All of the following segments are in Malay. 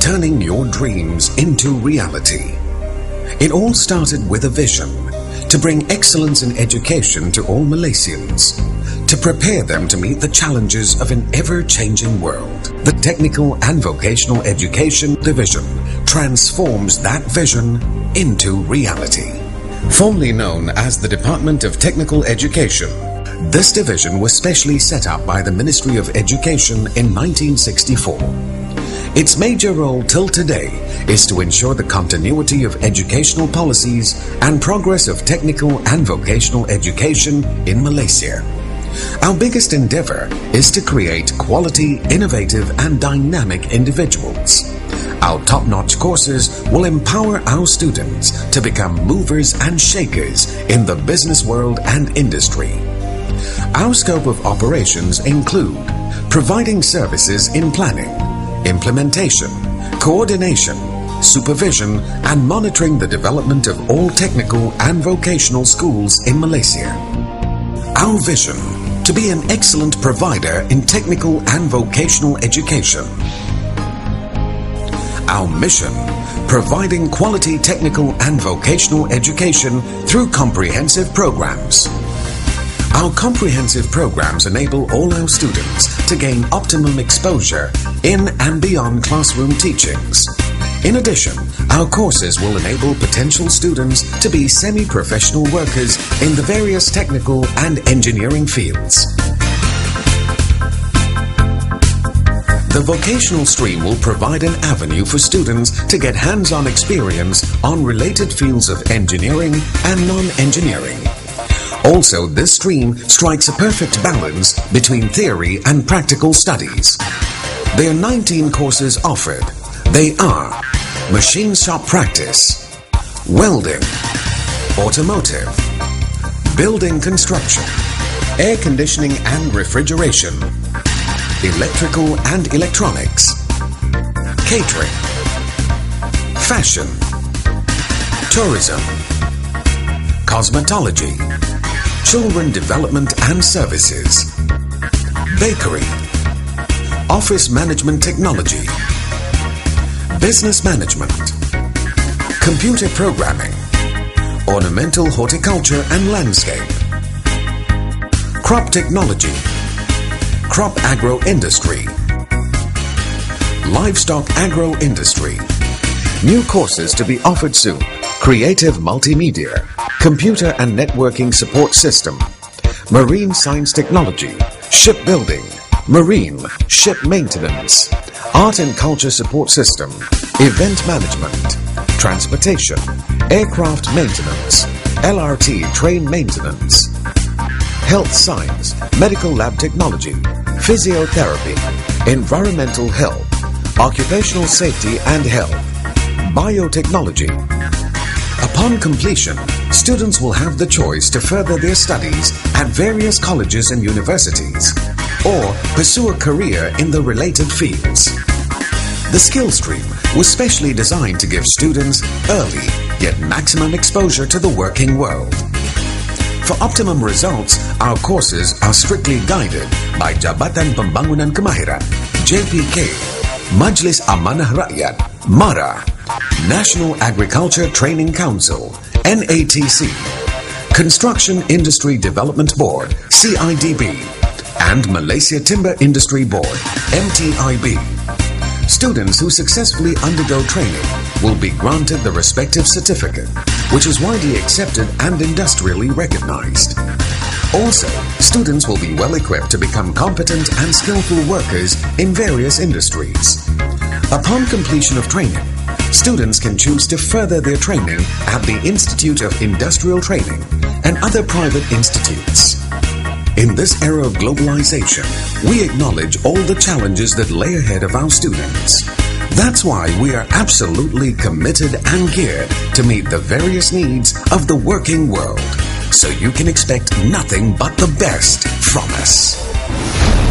Turning your dreams into reality. It all started with a vision to bring excellence in education to all Malaysians, to prepare them to meet the challenges of an ever-changing world. The Technical and Vocational Education Division transforms that vision into reality. Formerly known as the Department of Technical Education, this division was specially set up by the Ministry of Education in 1964. Its major role till today is to ensure the continuity of educational policies and progress of technical and vocational education in Malaysia. Our biggest endeavor is to create quality, innovative and dynamic individuals. Our top-notch courses will empower our students to become movers and shakers in the business world and industry. Our scope of operations include providing services in planning, implementation, coordination, supervision, and monitoring the development of all technical and vocational schools in Malaysia. Our vision to be an excellent provider in technical and vocational education. Our mission providing quality technical and vocational education through comprehensive programs. Our comprehensive programs enable all our students to gain optimum exposure in and beyond classroom teachings. In addition, our courses will enable potential students to be semi-professional workers in the various technical and engineering fields. The vocational stream will provide an avenue for students to get hands-on experience on related fields of engineering and non-engineering. Also, this stream strikes a perfect balance between theory and practical studies. There are 19 courses offered. They are Machine Shop Practice, Welding, Automotive, Building Construction, Air Conditioning and Refrigeration, Electrical and Electronics, Catering, Fashion, Tourism, Cosmetology, Children Development and Services, Bakery, Office Management Technology, Business Management, Computer Programming, Ornamental Horticulture and Landscape, Crop Technology, Crop Agro Industry, Livestock Agro Industry. New courses to be offered soon. Creative Multimedia, Computer and Networking Support System, Marine Science Technology, Shipbuilding, Marine, Ship Maintenance, Art and Culture Support System, Event Management, Transportation, Aircraft Maintenance, LRT Train Maintenance, Health Science, Medical Lab Technology, Physiotherapy, Environmental Health, Occupational Safety and Health, Biotechnology. Upon completion, students will have the choice to further their studies at various colleges and universities or pursue a career in the related fields. The skill stream was specially designed to give students early yet maximum exposure to the working world. For optimum results, our courses are strictly guided by Jabatan Pembangunan Kemahiran, JPK, Majlis Amanah Rakyat, MARA, National Agriculture Training Council, NATC, Construction Industry Development Board, CIDB, and Malaysia Timber Industry Board, MTIB. Students who successfully undergo training will be granted the respective certificate, which is widely accepted and industrially recognized. Also, students will be well equipped to become competent and skillful workers in various industries. Upon completion of training, students can choose to further their training at the Institute of Industrial Training and other private institutes. In this era of globalization, we acknowledge all the challenges that lay ahead of our students. That's why we are absolutely committed and geared to meet the various needs of the working world. So you can expect nothing but the best from us.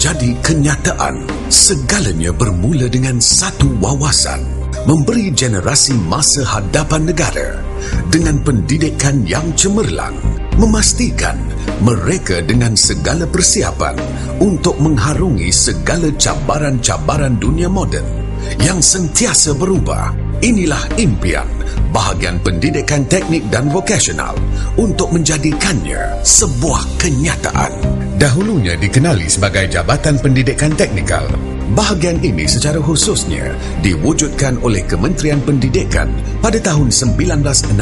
Menjadi kenyataan. Segalanya bermula dengan satu wawasan. Memberi generasi masa hadapan negara dengan pendidikan yang cemerlang. Memastikan mereka dengan segala persiapan untuk mengharungi segala cabaran-cabaran dunia moden yang sentiasa berubah. Inilah impian bahagian pendidikan teknik dan vokasional untuk menjadikannya sebuah kenyataan. Dahulunya dikenali sebagai Jabatan Pendidikan Teknikal, bahagian ini secara khususnya diwujudkan oleh Kementerian Pendidikan pada tahun 1964.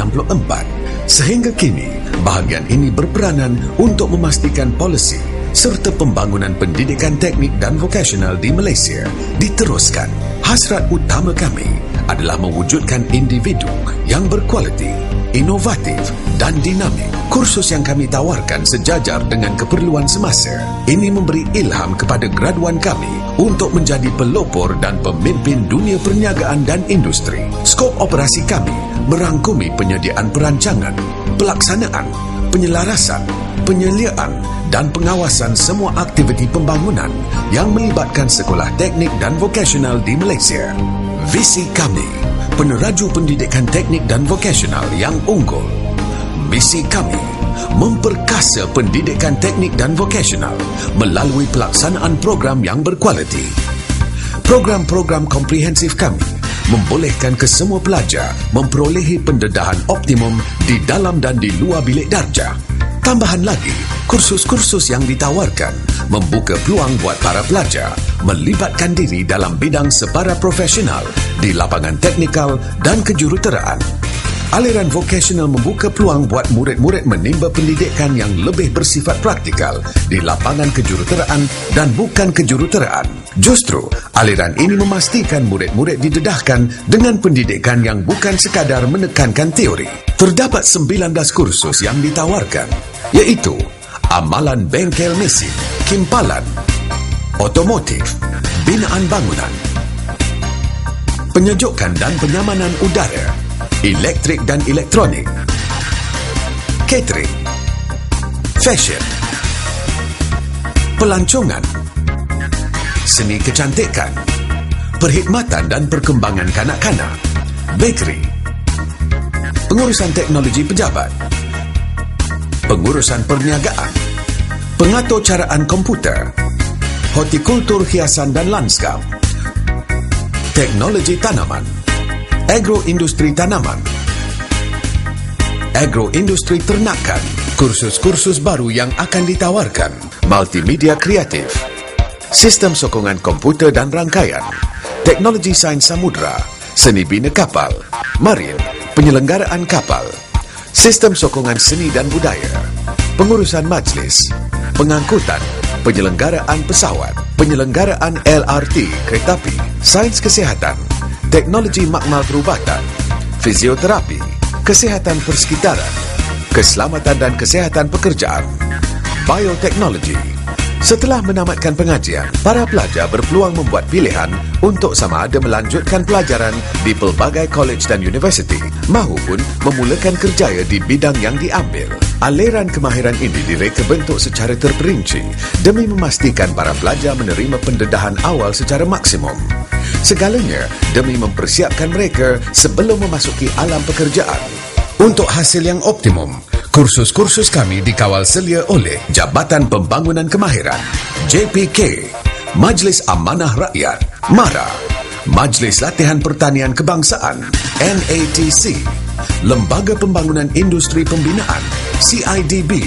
Sehingga kini, bahagian ini berperanan untuk memastikan polisi serta pembangunan pendidikan teknik dan vokasional di Malaysia diteruskan. Hasrat utama kami adalah mewujudkan individu yang berkualiti, inovatif dan dinamik. Kursus yang kami tawarkan sejajar dengan keperluan semasa. Ini memberi ilham kepada graduan kami untuk menjadi pelopor dan pemimpin dunia perniagaan dan industri. Skop operasi kami merangkumi penyediaan perancangan, pelaksanaan, penyelarasan, penyeliaan dan pengawasan semua aktiviti pembangunan yang melibatkan sekolah teknik dan vokasional di Malaysia. Visi kami, peneraju pendidikan teknik dan vokasional yang unggul. Misi kami, memperkasa pendidikan teknik dan vokasional melalui pelaksanaan program yang berkualiti. Program-program komprehensif kami membolehkan kesemua pelajar memperolehi pendedahan optimum di dalam dan di luar bilik darjah. Tambahan lagi, kursus-kursus yang ditawarkan membuka peluang buat para pelajar melibatkan diri dalam bidang separa profesional di lapangan teknikal dan kejuruteraan. Aliran vokasional membuka peluang buat murid-murid menimba pendidikan yang lebih bersifat praktikal di lapangan kejuruteraan dan bukan kejuruteraan. Justru, aliran ini memastikan murid-murid didedahkan dengan pendidikan yang bukan sekadar menekankan teori. Terdapat 19 kursus yang ditawarkan, iaitu Amalan Bengkel Mesin, Kimpalan, Otomotif, Binaan Bangunan, Penyejukan dan Penyamanan Udara, Elektrik dan Elektronik, Catering, Fashion, Pelancongan, Seni Kecantikan, Perkhidmatan dan Perkembangan Kanak-kanak, Bakery, Pengurusan Teknologi Pejabat, Pengurusan Perniagaan, Pengatur Caraan Komputer, Hortikultur Hiasan dan Lanskap, Teknologi Tanaman, Agroindustri Tanaman, Agroindustri Ternakan, kursus-kursus baru yang akan ditawarkan, multimedia kreatif, sistem sokongan komputer dan rangkaian, teknologi sains samudra, seni bina kapal, marin, penyelenggaraan kapal, sistem sokongan seni dan budaya, pengurusan majlis, pengangkutan, penyelenggaraan pesawat, penyelenggaraan LRT, kereta api, sains kesihatan, teknologi makmal perubatan, fizioterapi, kesihatan persekitaran, keselamatan dan kesihatan pekerjaan, bioteknologi. Setelah menamatkan pengajian, para pelajar berpeluang membuat pilihan untuk sama ada melanjutkan pelajaran di pelbagai college dan universiti mahupun memulakan kerjaya di bidang yang diambil. Aliran kemahiran ini direka bentuk secara terperinci demi memastikan para pelajar menerima pendedahan awal secara maksimum. Segalanya demi mempersiapkan mereka sebelum memasuki alam pekerjaan. Untuk hasil yang optimum, kursus-kursus kami dikawal selia oleh Jabatan Pembangunan Kemahiran, JPK, Majlis Amanah Rakyat, MARA, Majlis Latihan Pertanian Kebangsaan, NATC, Lembaga Pembangunan Industri Pembinaan, CIDB,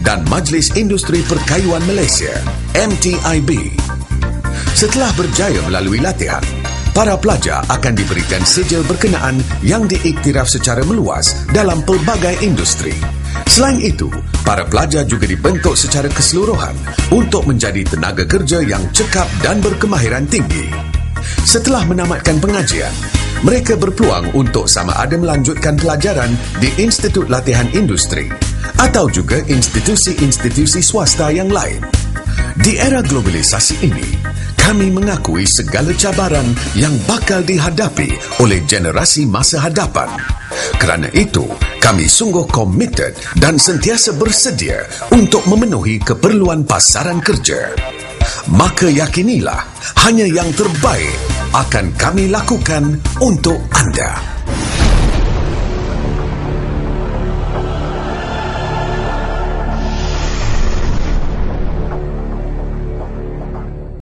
dan Majlis Industri Perkayuan Malaysia, MTIB. Setelah berjaya melalui latihan, para pelajar akan diberikan sijil berkenaan yang diiktiraf secara meluas dalam pelbagai industri. Selain itu, para pelajar juga dibentuk secara keseluruhan untuk menjadi tenaga kerja yang cekap dan berkemahiran tinggi. Setelah menamatkan pengajian, mereka berpeluang untuk sama ada melanjutkan pelajaran di Institut Latihan Industri atau juga institusi-institusi swasta yang lain. Di era globalisasi ini, Kami mengakui segala cabaran yang bakal dihadapi oleh generasi masa hadapan. Kerana itu, kami sungguh komited dan sentiasa bersedia untuk memenuhi keperluan pasaran kerja. Maka yakinilah, hanya yang terbaik akan kami lakukan untuk anda.